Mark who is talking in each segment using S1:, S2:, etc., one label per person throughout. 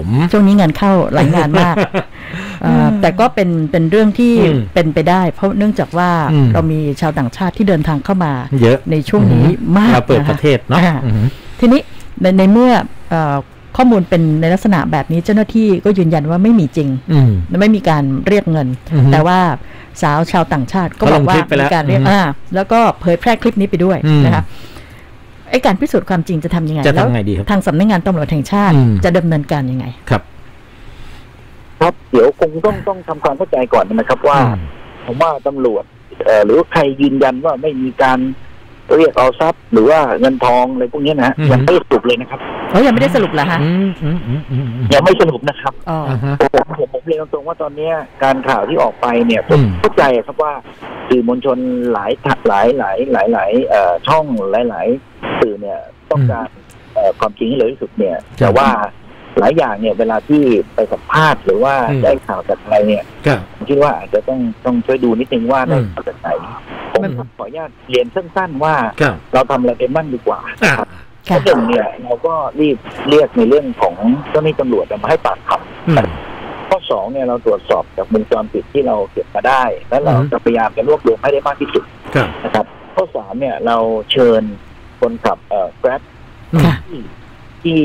S1: ผม
S2: ช่วงนี้งานเข้าหลายงานมากเอ่อแต่ก็เป็นเป็นเรื่องที่
S1: อืม
S2: เป็นไปได้ เพราะเนื่องจากว่า
S1: อืม
S2: เรามีชาวต่างชาติที่เดินทางเข้ามา
S1: เยอะ
S2: ในช่วงนี้มาก
S1: เราเปิด
S2: นค
S1: ประเทศเนาะ
S2: อ่
S1: อือหือ
S2: ทีนี้ในในเมื่อเอ่อข้อมูลเป็นในลักษณะแบบนี้เจ้าหน้าที่ก็ยืนยันว่าไม่มีจริง
S1: อืม
S2: ไม่มีการเรียกเงิน
S1: อือฮึ
S2: แต่ว่าสาวชาวต่างชาติก็
S1: เขา
S2: บ
S1: ล
S2: อก
S1: ง
S2: ว่า
S1: คลิปไปแล้ว
S2: มีการเรียก
S1: อือฮึ
S2: อ่าแล้วก็เผยแพร่คลิปนี้ไปด้วย
S1: อืม
S2: นะคะ ไอ้การพิสูจน์ความจริงจะทำยังไง
S1: จะทำ
S2: แล้ว
S1: ไงดีครับ
S2: ทางสำนักงานตำรวจแห่งชาติ
S1: อืม
S2: จะดำเนินการยังไง
S1: ครับ
S3: ครับเดี๋ยวคงต้องต้องทำความเข้าใจก่อนนะครับว่า
S1: อืม
S3: ผมว่าตำรวจเอ่อหรือว่าใครยืนยันว่าไม่มีการ เรียกเอาทรัพย์หรือว่าเงินทองอะไรพวกนี้นะฮะ
S1: อืม
S3: ยังไม่สรุปเลยนะครับ
S2: เขายังไม่ได้สรุปเหรอฮะ
S1: อืมอืมอืมอืมอืม
S3: ยังไม่สรุปนะครับ
S2: อ๋ออ
S1: อ่าฮะ
S3: ผมผมผมเรียนตรงๆว่าตอนเนี้ยการข่าวที่ออกไปเนี่ยผม
S1: อืม
S3: เข้าใจครับว่าสื่อมวลชนหลายทะหลายหลายหลายหลายเอ่อช่องหลายหลายสื่อเนี่ยต้องการเอ่อความจริงให้เร็วที่สุดเนี่ยแต่ว่าหลายอย่างเนี่ยเวลาที่ไปสัมภาษณ์หรือว่า
S1: อืม
S3: ได้ข่าวจากอะไรเนี่ย
S1: ครับ
S3: ผมคิดว่าอาจจะต้องต้องช่วยดูนิดนึงว่าได้
S1: อืม
S3: ข่าวจากไหน ผม
S2: มัน
S3: ขออนุญาตเรียนสั้นๆว่า
S1: ครับ
S3: เราทำอะไรเป็นบ้างดีกว่า
S1: อ่า
S3: ครับ
S2: ค่ะ
S3: ข้อหนึ่งเนี่ยเราก็รีบเรียกในเรื่องของเจ้าหน้าที่ตำรวจมาให้ปากคำ
S1: อืม
S3: ข้อสองเนี่ยเราตรวจสอบจากวงจรปิดที่เราเก็บมาได้ แล้วเรา
S1: อือฮึ
S3: จะพยายามจะรวบรวมให้ได้มากที่สุด
S1: ครับ
S3: นะครับ ข้อสามเนี่ยเราเชิญคนขับเอ่อ Grab
S1: อืม
S2: ค่ะ
S3: ที่ที่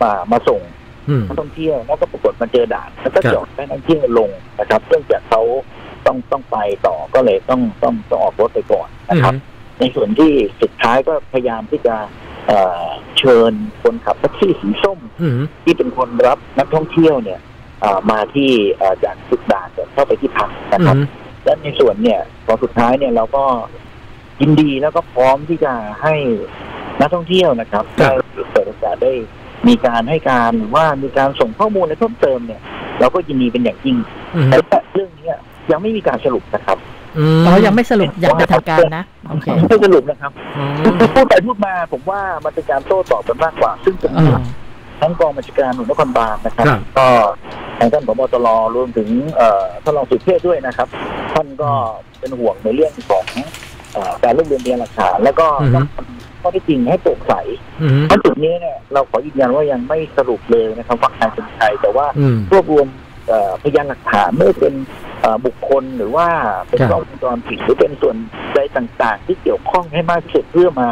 S3: มามาส่ง
S1: อืม
S3: นักท่องเที่ยวแล้วก็ปรากฏมาเจอด่านแล้วก็
S1: ครับ
S3: จอดให้นักท่องเที่ยวลงนะครับเนื่องจากเขา ต้องต้องไปต่อก็เลยต้องต้องต้องออกรถไปก่อนนะครับ ในส่วนที่สุดท้ายก็พยายามที่จะเอ่อเชิญคนขับแท็กซี่สีส้ม
S1: อืม
S3: ที่เป็นคนรับนักท่องเที่ยวเนี่ยเอ่อมาที่เอ่อจากสุดด่านเข้าไปที่พักนะครับ และในส่วนเนี่ยพอสุดท้ายเนี่ยเราก็ยินดีแล้วก็พร้อมที่จะให้นักท่องเที่ยวนะครับ
S1: ครั
S3: ได้
S1: บ
S3: เปิดโอกาสได้มีการให้การหรือว่ามีการส่งข้อมูลในเพิ่มเติมเนี่ย เราก็ยินดีเป็นอย่างยิ่ง
S1: อืม
S3: แต่ว่าเรื่องนี้ ยังไม่มีการสรุปนะครับ
S1: อืม
S2: เรายังไม่สรุปอย่างเป็นทางการนะโอเค
S3: ไม่สรุปนะครับ
S1: อืม
S3: พูดไปพูดมาผมว่ามันเป็นการโต้ตอบกันมากกว่า ซึ่งเป็น
S2: อ่า
S3: ทั้งกองบัญชาการหนุนนครบาลนะครับ
S1: ครับ
S3: ก็ทางท่านผบตรรวมถึงเอ่อท่านรองสุเทพด้วยนะครับ ท่านก็เป็นห่วงในเรื่องของเอ่อการรวบรวมพยานหลักฐานแล้วก็
S1: อือฮึ
S3: ต้องทำข้อเที่จริงให้โปร่งใส
S1: อืม
S3: เพราะจุดนี้เนี่ยเราขอยืนยันว่ายังไม่สรุปเลยนะครับว่าใครเป็นใครแต่ว่า
S1: อืม
S3: รวบรวมเอ่อ พยานหลักฐานไม่ว่าเป็นเอ่อบุคคลหรือว่าเป็น
S1: ครับ
S3: กล้องวงจรปิดหรือเป็นส่วนใดต่าง ๆ ที่เกี่ยวข้องให้มากที่สุดเพื่อมา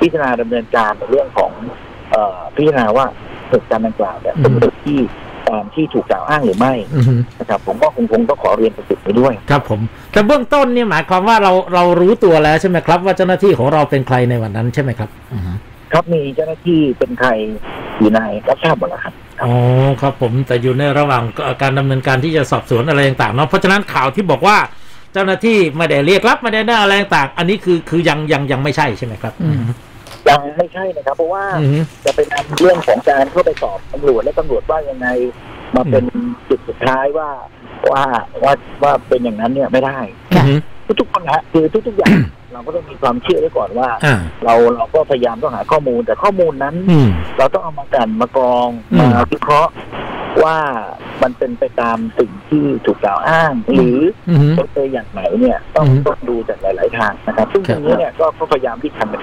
S3: พิจารณาดำเนินการในเรื่องของเอ่อพิจารณาว่าเหตุการณ์ดังกล่าวเนี่ยเป็นเหตุที่ตามที่ถูกกล่าวอ้างหรือไม่
S1: อืม
S3: นะครับผมก็คงคงต้องขอเรียนประสิทธิ์ไปด้วย
S1: ครับผม แต่เบื้องต้นเนี่ยหมายความว่าเราเรารู้ตัวแล้วใช่ไหมครับ ว่าเจ้าหน้าที่ของเราเป็นใครในวันนั้นใช่ไหมครับอืม
S3: ครับมีเจ้าหน้าที่เป็นใครอยู่ในรับทราบหมดแล้วครับ
S1: อ๋อครับผมแต่อยู่ในระหว่างการดำเนินการที่จะสอบสวนอะไรต่างๆเนาะเพราะฉะนั้นข่าวที่บอกว่าเจ้าหน้าที่ไม่ได้เรียกรับไม่ได้ได้อะไรต่างๆอันนี้คือคือยังยังยังไม่ใช่ใช่ไหมครับ
S2: อืม
S3: ยังไม่ใช่นะครับ เพราะว่า
S1: อืม
S3: จะเป็นเรื่องของการเข้าไปสอบตำรวจและตำรวจว่ายังไงมาเป็นจุดสุดท้ายว่าว่าว่าว่าเป็นอย่างนั้นเนี่ยไม่ได้
S2: ค่ะ
S1: อืม
S3: ทุกๆคนนะฮะคือทุกๆอย่าง เราก็ต้องมีความเชื่อไว้ก่อนว่า
S1: อ่า
S3: เราเราก็พยายามต้องหาข้อมูล แต่ข้อมูลนั้น
S1: อืม
S3: เราต้องเอามากลันมากรอง
S1: อืม
S3: มาวิเคราะห์ ว่ามันเป็นไปตามสิ่งที่ถูกกล่าวอ้าง หรือ
S1: อืม
S3: เป็นไปอย่างไหนเนี่ยต้อง
S1: อืม
S3: ต้องดูจากหลาย ๆ ทางนะครับ ซึ่ง
S1: ครั
S3: ต
S1: บ
S3: รงนี้เนี่ยก็ก็พยายามที่ทำเป็น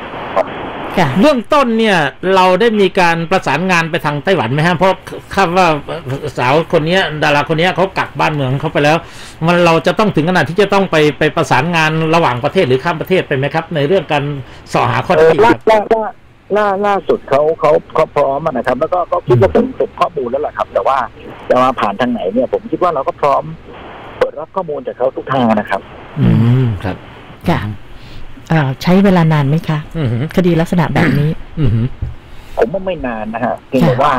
S2: ค่ะ
S1: เบื้องต้นเนี่ยเราได้มีการประสานงานไปทางไต้หวันไหมฮะเพราะคาดว่าสาวคนเนี้ยดาราคนเนี้ยเขากลับบ้านเมืองเขาไปแล้ว มันเราจะต้องถึงขนาดที่จะต้องไปไปประสานงานระหว่างประเทศหรือข้ามประเทศไปไหมครับ ในเรื่องการสอหาข้อ
S3: เอ
S1: เท็จ
S3: อ
S1: จริง
S3: ล่า
S1: ครับ
S3: ล่าล่าล่าล่าสุดเขาเขาเขาพร้อมอะนะครับ แล้วก็ก็คิดว่าผมเก็บข้อมูลแล้วล่ะครับ แต่ว่าจะมาผ่านทางไหนเนี่ย ผมคิดว่าเราก็พร้อมเปิดรับข้อมูลจากเขาทุกทางนะครับ
S1: อืมครับ
S2: ค่ะเอ่อใช้เวลานานไหมคะ
S1: อืม
S2: คดีลักษณะแบบนี้
S1: อืม
S3: ผมว่าไม่นานนะฮะเพียงแต่ว่า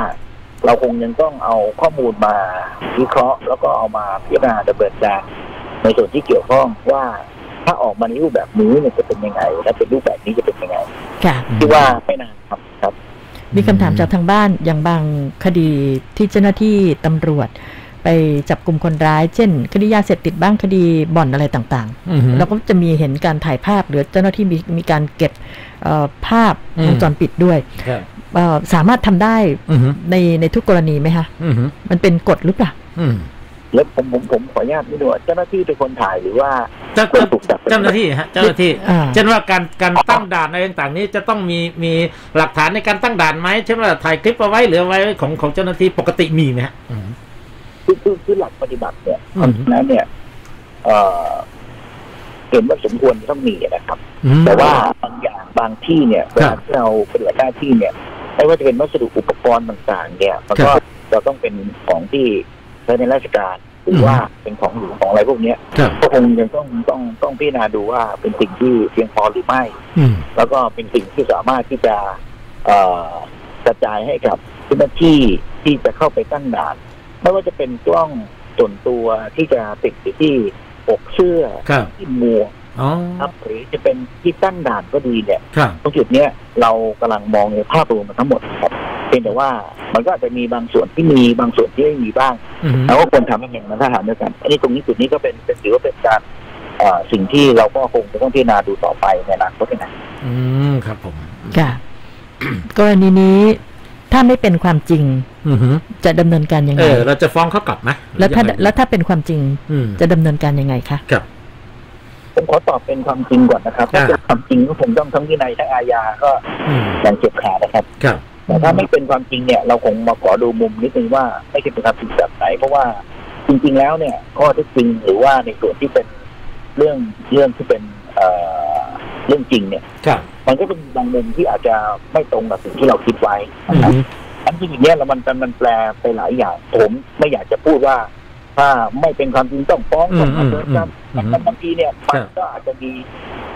S3: เราคงยังต้องเอาข้อมูลมาวิเคราะห์ แล้วก็เอามาพิจารณาดำเนินการในส่วนที่เกี่ยวข้องว่า ถ้าออกมาในรูปแบบนี้เนี่ยจะเป็นยังไง และเป็นรูปแบบนี้จะเป็นยังไง
S2: ค่ะ
S3: คิดว่าไม่นานครับครับ
S2: มีคำถามจากทางบ้านอย่างบางคดีที่เจ้าหน้าที่ตำรวจ ไปจับกลุ่มคนร้าย เช่น คดียาเสพติดบ้างคดีบ่อนอะไรต่าง
S1: อืม
S2: ๆเราก็จะมีเห็นการถ่ายภาพ หรือเจ้าหน้าที่มีมีการเก็บเอ่อภาพ
S1: อืม
S2: วงจรปิดด้วย
S1: ครับ
S2: เอ่อสามารถทำได้
S1: อืม
S2: ในในทุกกรณีไหมคะ
S1: อืม
S2: มันเป็นกฎหรือเปล่า
S1: อืม
S3: แล้วผมผมผมขออนุญาตไม่ดูว่าเจ้าหน้าที่เป็นคนถ่ายหรือว่า
S1: เจ้า
S3: คนถูกจับ
S1: เจ้าหน้าที่ฮะเจ้าหน้าที่
S2: อ่า
S1: เช่นว่าการการตั้งด่านอะไรต่างๆ นี้จะต้องมีมีหลักฐานในการตั้งด่านไหมเช่นว่าถ่ายคลิปเอาไว้หรือเอาไว้ของของเจ้าหน้าที่ปกติมีไหมฮะอืม
S3: คือคือคือหลักปฏิบัติเนี่ย
S1: อืม
S3: เพราะฉะนั้นเนี่ยเอ่อเห็นว่าสมควรจะต้องมีนะครับ
S1: อืม
S3: แต่ว่าบางอย่างบางที่เนี่ยเวลาที่เราปฏิบัติหน้าที่เนี่ยไม่ว่าจะเป็นวัสดุอุปกรณ์ต่าง ๆ เนี่ย มันก็จะต้องเป็นของที่ใช้ในราชการหรือว่าเป็นของหลวงของอะไรพวกเนี้ย
S1: ครับ
S3: ก็คงยังต้องต้องต้องพิจารณาดูว่าเป็นสิ่งที่เพียงพอหรือไม่
S1: อืม
S3: แล้วก็เป็นสิ่งที่สามารถที่จะเอ่อกระจายให้กับเจ้าหน้าที่ที่จะเข้าไปตั้งด่าน ไม่ว่าจะเป็นกล้องส่วนตัวที่จะติดอยู่ที่อกเสื้อ
S1: ครับ
S3: ที่หมวก
S1: อ๋อ
S3: ครับหรือจะเป็นที่ตั้งด่านก็ดีเนี่ย
S1: ครับ
S3: ตรงจุดเนี้ยเรากำลังมองในภาพรวมมันทั้งหมดครับเพียงแต่ว่ามันก็อาจจะมีบางส่วนที่มีบางส่วนที่ไม่มีบ้าง
S1: อืม
S3: เราก็ควรทำให้เห็นมันทหารด้วยกันอันนี้ตรงนี้จุดนี้ก็เป็นเป็นถือว่าเป็นการเอ่อสิ่งที่เราก็คงจะต้องพิจารณาดูต่อไปในอนาคตนะ
S1: อืมครับผม
S2: ค่ะกรณีนี้ถ้าไม่เป็นความจริง
S1: อือหือ
S2: จะดำเนินการยัง
S1: เอ
S2: ไง
S1: อเราจะฟ้องเขากลับไหม
S2: แล้วถ้า
S1: หรือยังไง
S2: แล้วถ้าเป็นความจริง
S1: อืม
S2: จะดำเนินการยังไงคะ
S1: ครับ
S3: ผมขอตอบเป็นความจริงก่อนนะครับถ้า
S1: อ่า
S3: เป็นความจริงก็คงต้องทั้งวินัยทั้งอาญาก็
S1: อืม
S3: อย่างเจ็บขาดนะครับ
S1: ครับ
S3: แต่ถ้าไม่เป็นความจริงเนี่ยเราคงมาขอดูมุมนิดนึงว่าไม่ใช่เป็นความจริงแบบไหน เพราะว่าจริง ๆ แล้วเนี่ยข้อเท็จจริงหรือว่าในส่วนที่เป็นเรื่องเรื่องที่เป็นเอ่อเรื่องจริงเนี่ย
S1: ครับ
S3: มันก็เป็นบางมุมที่อาจจะไม่ตรงกับสิ่งที่เราคิดไว้
S1: อื
S3: นะครับ
S1: ม
S3: อันที่อย่างเนี้ยแล้วมันมันแปลไปหลายอย่าง ผมไม่อยากจะพูดว่า ถ้าไม่เป็นความจริงต้องฟ้อง
S1: อื
S3: ต้อ
S1: ม
S3: ง
S1: อื
S3: ดำ
S1: ม
S3: เนิน
S1: อื
S3: การ
S1: มอืม
S3: แต่บางทีเนี่ยมัน
S1: ครับ
S3: ก็อาจจะมี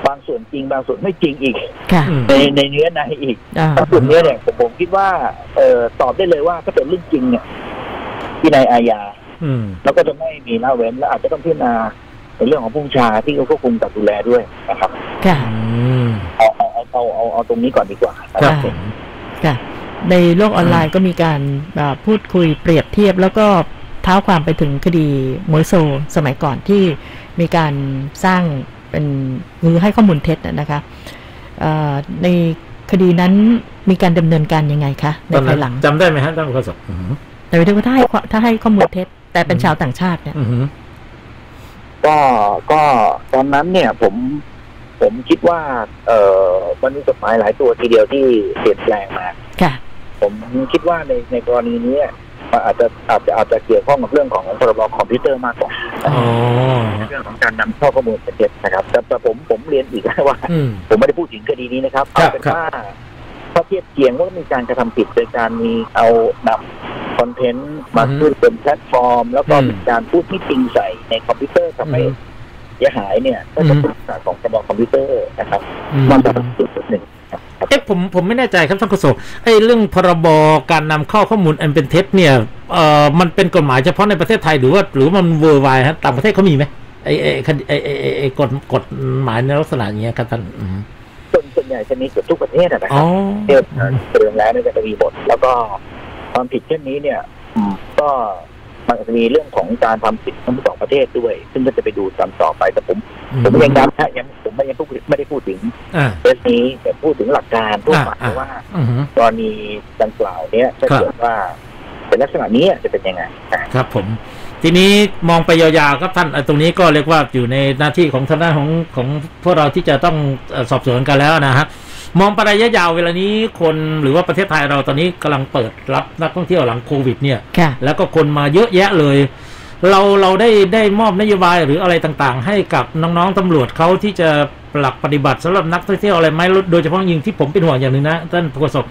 S3: บางส่วนจริงบางส่วนไม่จริงอีก
S2: ค่ะ
S1: อืม
S3: ในในเนื้อในอีก
S2: อ่า
S3: ถ้าส่วนเนื้อเนี่ยผมผมคิดว่าเอ่อตอบได้เลยว่าถ้าเป็นเรื่องจริงเนี่ยที่ในยอาญา
S1: อืม
S3: แล้วก็จะไม่มีละเว้นและอาจจะต้องพิจารณาในเรื่องของผู้บัญชาที่เขาควบคุมกับดูแลด้วยนะครับ
S2: ค่ะ
S1: อืม
S3: เอาเอาเอาเอาเอาเอาตรงนี้ก่อนดีกว่านะ
S1: ค
S3: ค
S1: รั
S3: รั
S1: บบผม
S2: ค่ะ ในโลกออนไลน์ก็มีการอ่าพูดคุยเปรียบเทียบแล้วก็ เท้าความไปถึงคดีมวยโซสมัยก่อนที่มีการสร้างเป็นหรือให้ข้อมูลเท็จน่ะนะคะเอ่อในคดีนั้นมีการดำเนินการยังไงคะใน
S1: ตอนนั้
S2: ภานยหลัง
S1: จำได้ไหมฮะท่านโฆษกอืม
S2: แต่หมายถึงว่าถ้าให้ข้อถ้าให้ข้อมูลเท็จ แต่เป็นชาวต่างชาติเนี่ย
S1: อืม
S3: ก็ก็ตอนนั้นเนี่ยผมผมคิดว่า เอ่อมันมีกฎหมายหลายตัวทีเดียวที่เปลี่ยนแปลงมา
S2: ค่ะ
S3: ผมคิดว่าในในกรณีนี้ มันอาจจะอาจจะอาจจะเกี่ยวข้องกับเรื่องของพรบคอมพิวเตอร์มากกว่า
S1: อ๋อ
S3: เรื่องของการนำเข้าข้อมูลเท็จนะครับแต่แต่ผมผมเรียนอีกนะว่า
S1: อืม
S3: ผมไม่ได้พูดถึงคดีนี้นะครับ
S1: ครั
S3: เอา
S1: บ
S3: เป็น
S1: ครับ
S3: ว่าถ้าเทียบเคียงว่ามีการกระทำผิดโดยการมีเอานำ content มาขึ้นบนแพลตฟอร์ม แล้วก็มีการพูดไม่จริงใส่ในคอมพิวเตอร์ทำให้เสียหายเนี่ยก็จะเป็นลักษณะของพรบคอมพิวเตอร์นะครับ
S1: อืม
S3: มันจะเป็นจุดหนึ่งครับ
S1: เอ๊ะผมผมไม่แน่ใจครับท่านโฆษกไอ้เรื่องพรบการนำเข้าข้อมูลอันเป็นเท็จเนี่ยเอ่อมันเป็นกฎหมายเฉพาะในประเทศไทยหรือว่าหรือมัน worldwide ฮะต่างประเทศเขามีไหมไอ้ไอ้คดีไอ้ไอ้ไอ้ไอ้กฎกฎหมายในลักษณะอย่างเงี้ยครับท่านอืม
S3: ส่วนส่วนใหญ่จะมีเกือบทุกประเทศอะนะค
S1: อ๋
S3: รั
S1: อบ
S3: ประเทศเจริญแล้วเนี่ยจะมีหมดแล้วก็ความผิดเช่นนี้เนี่ยอืมก็ มันอาจจะมีเรื่องของการทำผิดทั้งสองประเทศด้วย ซึ่งก็จะไปดูตามต่อไปแต่ผม ผมยังย้ำนะยังผมไม่ยังพูดไม่ได้พูดถึง
S1: อ่า
S3: เคสนี้แต่พูดถึงหลักการทั่วไป
S1: อ่า
S3: ว่า
S1: อืม
S3: กรณีดังกล่าวเนี้ยถ้า
S1: ครับ
S3: เกิดว่าเป็นลักษณะนี้จะเป็นยังไงนะ
S1: ครับผมทีนี้มองไปยาวๆครับท่านไอ้ตรงนี้ก็เรียกว่าอยู่ในหน้าที่ของทางด้านของของพวกเราที่จะต้องเอ่อสอบสวนกันแล้วนะฮะ มองไประยะยาวเวลานี้คนหรือว่าประเทศไทยเราตอนนี้กำลังเปิดรับนักท่องเที่ยวหลังโควิดเนี่ย
S2: ค่ะ
S1: แล้วก็คนมาเยอะแยะเลย เราเราได้ได้มอบนโยบายหรืออะไรต่างๆ ให้กับน้องๆตำรวจเขาที่จะหลักปฏิบัติสำหรับนักท่องเที่ยวอะไรไหมโดยเฉพาะยิ่งที่ผมเป็นห่วงอย่างหนึ่งนะท่านโฆษก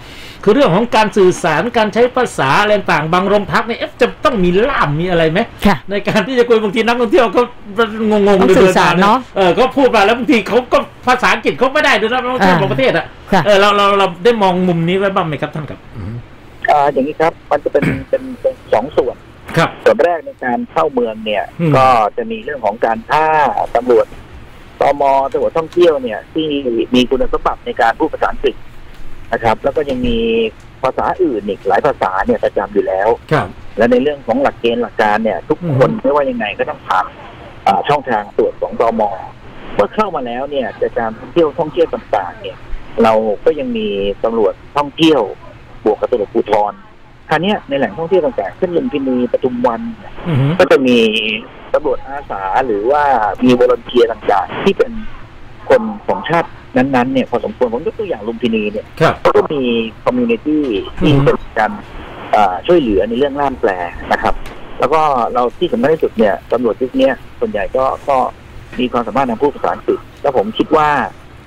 S1: คือเรื่องของการสื่อสารการใช้ภาษาอะไรต่างๆบางโรงพักเนี่ยเอ๊ะจะต้องมีล่ามมีอะไรไหม
S2: ค่ะ
S1: ในการที่จะคุยบางทีนักท่องเที่ยวก็งงๆ
S2: ต้อง
S1: ดิ
S2: สื่อสาร
S1: ดิ
S2: เนอะ
S1: เออก็พูดมาแล้วบางทีเขาก็ ภาษาอังกฤษเขาไม่ได้ด้วยนะนักท่องเที่ยว
S2: อ่า
S1: ของประเทศอะ
S2: ค่ะ
S1: เออเราเราเราได้มองมุมนี้ไว้บ้างไหมครับท่านครับอืม
S3: อ่าอย่างนี้ครับมันจะเป็นเป็นเป็นสองส่วน
S1: ครับ
S3: ส่วนแรกในการเข้าเมืองเนี่ย
S1: อืม
S3: ก็จะมีเรื่องของการท่าตำรวจตมตำรวจท่องเที่ยวเนี่ย ที่มีคุณสมบัติในการพูดภาษาอังกฤษนะครับ แล้วก็ยังมีภาษาอื่นอีกหลายภาษาเนี่ยประจำอยู่แล้ว
S1: ครับ
S3: และในเรื่องของหลักเกณฑ์หลักการเนี่ย ทุกคน
S1: อืม
S3: ไม่ว่ายังไงก็ต้องผ่านอ่าช่องทางตรวจของตม เมื่อเข้ามาแล้วเนี่ยจะการท่องเที่ยวท่องเที่ยวต่างๆ เนี่ย เราก็ยังมีตำรวจท่องเที่ยว บวกกับตำรวจภูธรคราวเนี้ยในแหล่งท่องเที่ยวต่างๆเช่นลุมพินีปทุมวัน
S1: อืม
S3: ก็จะมีตำรวจอาสาหรือว่ามี volunteer ต่างๆ ที่เป็นคนของชาตินั้นๆเนี่ยพอสมควรผมยกตัวอย่างลุมพินีเนี่ย
S1: ครับ
S3: ก็มี community ที่
S1: อืม
S3: เป็นการอ่าช่วยเหลือในเรื่องล่ามแปลนะครับ แล้วก็เราที่สำคัญที่สุดเนี่ยตำรวจยุคเนี้ยส่วนใหญ่ก็ก็ มีความสามารถทางพูดภาษาอังกฤษแล้วผมคิดว่า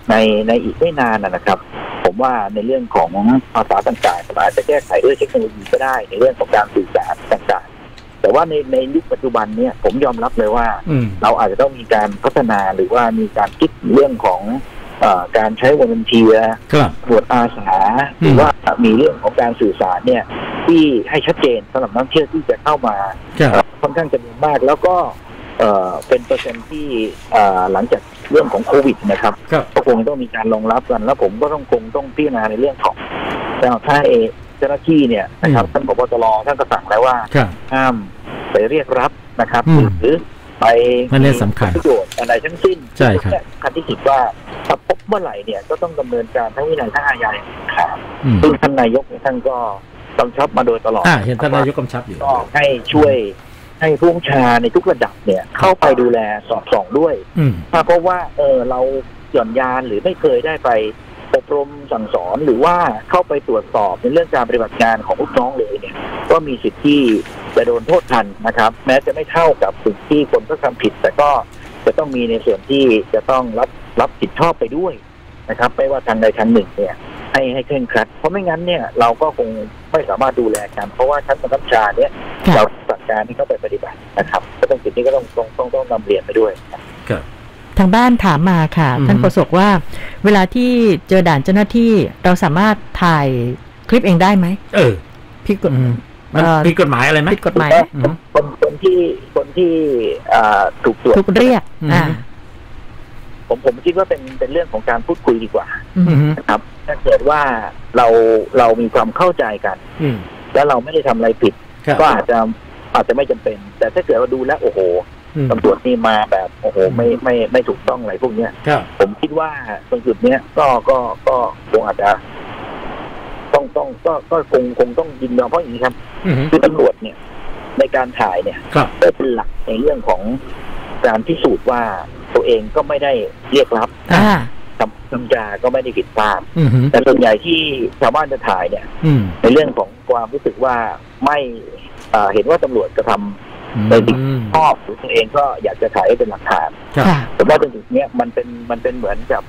S3: ในในอีกไม่นานนะนะครับ ผมว่าในเรื่องของภาษาต่างๆมันอาจจะแก้ไขด้วยเทคโนโลยีก็ได้ ในเรื่องของการสื่อสารต่างๆ แต่ว่าในในยุคปัจจุบันเนี่ยผมยอมรับเลยว่า
S1: อืม
S3: เราอาจจะต้องมีการพัฒนาหรือว่ามีการคิดเรื่องของเออการใช้วอลเนเทีย
S1: ครับ
S3: ตรวจอาสาหรือว่ามีเรื่องของการสื่อสารเนี่ยที่ให้ชัดเจนสำหรับนักท่องเที่ยวที่จะเข้ามา
S1: ครับ
S3: เอ่อค่อนข้างจะมีมาก แล้วก็ เอ่อเป็นเปอร์เซ็นต์ที่เอ่อหลังจากเรื่องของโควิดนะครับ
S1: ครับ
S3: ก็คงต้องมีการรองรับกัน แล้วผมก็ต้องคงต้องพิจารณาในเรื่องของเจ้าท่าเองเจ้าหน้าที่เนี่ยนะครับ
S1: อืม
S3: ท่านผบตรท่านก็สั่งแล้วว่า
S1: ครับ
S3: ห้ามไปเรียกรับนะครับ
S1: อืม
S3: หรือไป
S1: อันนี้สำคัญ
S3: ประโยชน์อะไรทั้งสิ้น
S1: ใช่ครับ
S3: สำคัญที่สุดว่าถ้าพบเมื่อไหร่เนี่ยก็ต้องดำเนินการทั้งวินัยทั้งอาญาอย่างเด็ดขาด
S1: อืม
S3: ซึ่งท่านนายกเนี่ยท่านก็กำชับมาโดยตลอด
S1: อ่าเห็นท่านนายกกำชับอยู่
S3: ก็ให้ช่วย ให้ผู้บัญชาในทุกระดับเนี่ย เข้าไปดูแลสอดส่องด้วย
S1: อืม
S3: ถ้าเพราะว่าเออเราหย่อนยานหรือไม่เคยได้ไปอบรมสั่งสอนหรือว่าเข้าไปตรวจสอบในเรื่องการปฏิบัติงานของลูกน้องเลยเนี่ย ก็มีสิทธิ์ที่จะโดนโทษทันนะครับ แม้จะไม่เท่ากับสิ่งที่คนก็ทำผิด แต่ก็จะต้องมีในส่วนที่จะต้องรับรับผิดชอบไปด้วยนะครับ ไม่ว่าทางใดทางหนึ่งเนี่ย ให้ให้เคร่งครัด เพราะไม่งั้นเนี่ยเราก็คงไม่สามารถดูแลกัน เพราะว่าชั้นบังคับบัญชาเนี่ย
S2: ค่ะ
S3: เราสั่ง การที่เข้าไปปฏิบัตินะครับ ก็ต้องสิ่งนี้ก็ต้องต้องต้องต้องนำเรียนไปด้วย
S1: ครับ
S2: ทางบ้านถามมาค่ะ
S1: อืม
S2: ท่านโฆษกว่า เวลาที่เจอด่านเจ้าหน้าที่เราสามารถถ่ายคลิปเองได้ไหม
S1: เออ
S2: ผิดกฎ
S1: อืมมัน
S2: เอ่อ
S1: ผิดกฎหมายอะไรไหม
S2: ผิดกฎหมายไหม
S1: อืม
S3: คนคนที่คนที่อ่าถูกตรวจ
S2: ถูกเรียก
S1: อืม
S2: อ่า
S3: ผมผมคิดว่าเป็นเป็นเรื่องของการพูดคุยดีกว่า
S2: อืม
S1: อืม
S3: นะครับ ถ้าเกิดว่าเราเรามีความเข้าใจกัน
S1: อืม
S3: แล้วเราไม่ได้ทำอะไรผิด
S1: ครับ
S3: ก็อาจจะ อาจจะไม่จำเป็น แต่ถ้าเกิดว่าดูแล้วโอ้โห
S1: อืม
S3: ตำรวจนี่มาแบบโอ้โหไม่ไม่ไม่ถูกต้องอะไรพวกเนี้ย
S1: ครับ
S3: ผมคิดว่าตรงจุดเนี้ยก็ก็ก็คงอาจจะต้องต้องก็ก็คงคงต้องยินยอมเพราะอย่างนี้ครับ
S1: อืม
S3: คือตำรวจเนี่ย ในการถ่ายเนี่ย
S1: ครับ
S3: ก็เป็นหลักในเรื่องของการพิสูจน์ว่าตัวเองก็ไม่ได้เรียกรับ
S2: อ่า
S3: คำคำจาก็ไม่ได้ผิดพลาด
S1: อืม
S3: แต่ส่วนใหญ่ที่ชาวบ้านจะถ่ายเนี่ย
S1: อืม
S3: ในเรื่องของความรู้สึกว่าไม่อ่าเห็นว่าตำรวจกระทำ
S1: อืม
S3: ชอบหรือตัวเองก็อยากจะถ่ายให้เป็นหลักฐาน
S1: ครับ
S2: ค่ะ
S3: แต่ว่าตรงจุดเนี้ยมันเป็นมันเป็นเหมือนกับ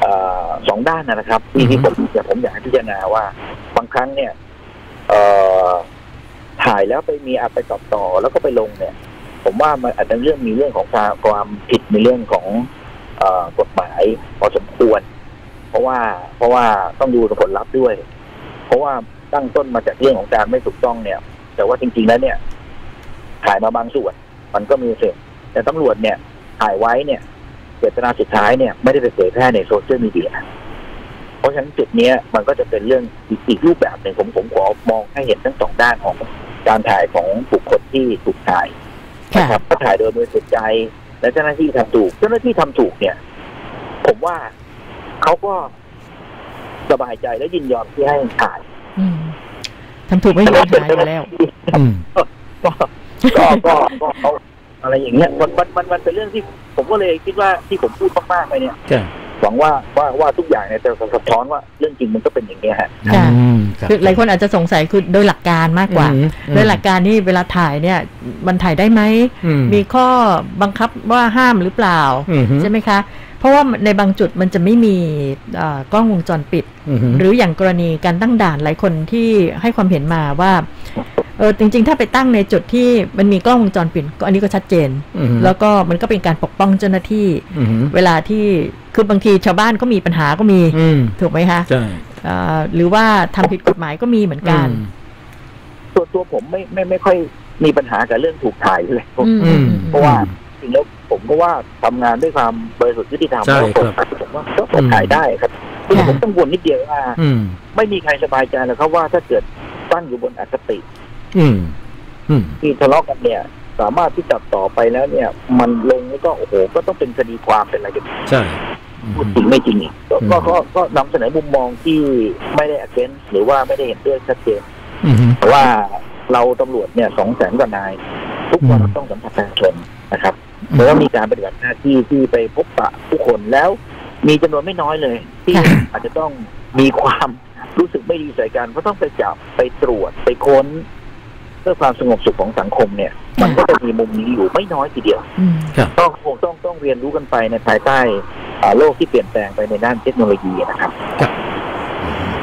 S3: เออสองด้านนะครับที่ที่ผมอยากผมอยากให้พิจารณาว่าบางครั้งเนี่ยเอ่อถ่ายแล้วไปมีอาไปตัดต่อแล้วก็ไปลงเนี่ย ผมว่ามันอาจจะเรื่องมีเรื่องของความความผิดในเรื่องของเออ กฎหมายพอสมควร เพราะว่าเพราะว่าต้องดูผลลัพธ์ด้วย เพราะว่าตั้งต้นมาจากเรื่องของการไม่ถูกต้องเนี่ย แต่ว่าจริงๆแล้วเนี่ยถ่ายมาบางส่วน มันก็มีเสร็จแต่ตำรวจเนี่ยถ่ายไว้เนี่ยเจตนาสุดท้ายเนี่ยไม่ได้ไปเผยแพร่ในโซเชียลมีเดียเพราะฉะนั้นจุดเนี้ยมันก็จะเป็นเรื่องอีกอีกรูปแบบหนึ่งผมผมขอมองให้เห็นทั้งสองด้านของการถ่ายของบุคคลที่ถูกถ่าย
S2: ค่ะ
S3: นะครับถ้าถ่ายโดยบริสุทธิ์ใจ และเจ้าหน้าที่ทำถูก เจ้าหน้าที่ทำถูกเนี่ย ผมว่าเขาก็สบายใจและยินยอมที่ให้ถ่าย
S2: อืมทำถูกไม่มีปัญหาอยู่แล้ว
S1: อืม
S3: ก็ก็ก็ก็เขาอะไรอย่างเงี้ยมันมันมันมันเป็นเรื่องที่ผมก็เลยคิดว่าที่ผมพูดมากๆไปเนี่ย
S1: ครับ
S3: หวังว่าว่าว่าทุกอย่างเนี่ยจะสะท้อนว่าเรื่องจริงมันก็เป็นอย่างเงี้ยฮะ
S2: ค่ะ
S1: อืมรับ
S2: คือหลายคนอาจจะสงสัยคือโดยหลักการมากกว่า
S1: อืม
S2: โดยหลักการนี่เวลาถ่ายเนี่ย มันถ่ายได้ไหม
S1: อืม
S2: มีข้อบังคับว่าห้ามหรือเปล่า
S1: อืม
S2: ใช่ไหมคะ เพราะว่าในบางจุดมันจะไม่มีเอ่อกล้องวงจรปิด
S1: อืม
S2: หรืออย่างกรณีการตั้งด่านหลายคนที่ให้ความเห็นมาว่า เออจริง ๆ ถ้าไปตั้งในจุดที่มันมีกล้องวงจรปิดก็อันนี้ก็ชัดเจน
S1: อืม
S2: แล้วก็มันก็เป็นการปกป้องเจ้าหน้าที่
S1: อืม
S2: เวลาที่คือบางทีชาวบ้านก็มีปัญหาก็มี
S1: อืม
S2: ถูกไหมคะ
S1: ใช่
S2: เอ่อหรือว่าทำผิดกฎหมายก็มีเหมือนกัน
S3: ตัวตัวผมไม่ไม่ไม่ค่อยมีปัญหากับเรื่องถูกถ่ายเลยผม
S2: อืม
S1: อืม
S3: เพราะว่าจริงแล้วผมก็ว่าทำงานด้วยความบริสุทธิ์ยุติธรรม
S1: ใช่
S3: แล้วผม
S1: ครับ
S3: ผมว่าก็ผมถ่ายได้ครับคือ
S2: ค่ะ
S3: ผมต้องวนนิดเดียวว่า
S1: อืม
S3: ไม่มีใครสบายใจหรอกครับว่าถ้าเกิดตั้งอยู่บนอคติ
S1: อืมอืม
S3: ที่ทะเลาะกันเนี่ย สามารถที่จับต่อไปแล้วเนี่ย มันลงแล้วก็โอ้โหก็ต้องเป็นคดีความเป็นอะไรกัน
S1: ใช่อืม
S3: พูดจริงไม่จริงอีกก็
S1: อืม
S3: ก็ก็ก็นำเสนอมุมมองที่ไม่ได้ against หรือว่าไม่ได้เห็นด้วยชัดเจน
S1: อืม
S3: แต่ว่าเราตำรวจเนี่ยสองแสนกว่านาย ทุกวัน
S1: อืม
S3: ต้องสัมผัสประชาชนนะครับเพราะว่ามีการปฏิบัติหน้าที่ที่ไปพบปะผู้คนแล้วมีจำนวนไม่น้อยเลย ที่
S2: ค่ะ
S3: อาจจะต้องมีความรู้สึกไม่ดีใส่กันเพราะต้องไปจับไปตรวจไปค้น เพื่อความสงบสุขของสังคมเนี่ย มันก็จะมีมุมนี้อยู่ไม่น้อยทีเดียว
S2: อืม
S3: ต้องคงต้องต้องเรียนรู้กันไปในภายใต้อ่าโลกที่เปลี่ยนแปลงไปในด้านเทคโนโลยีนะครับ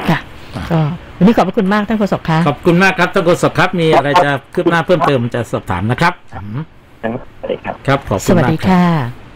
S2: ค่ะก็วันนี้ขอบพระคุณมากท่านโฆษกคะ
S1: ขอบคุณมากครับท่านโฆษกครับมีอะไรจะคืบหน้าเพิ่มเติมจะสอบถามนะครับอืม
S3: นะครับสวัสดีครับ
S1: ครับขอบ
S2: ส
S1: คุณ
S2: วัส
S1: มาก
S2: ดี
S1: ครับ
S2: ค่ะ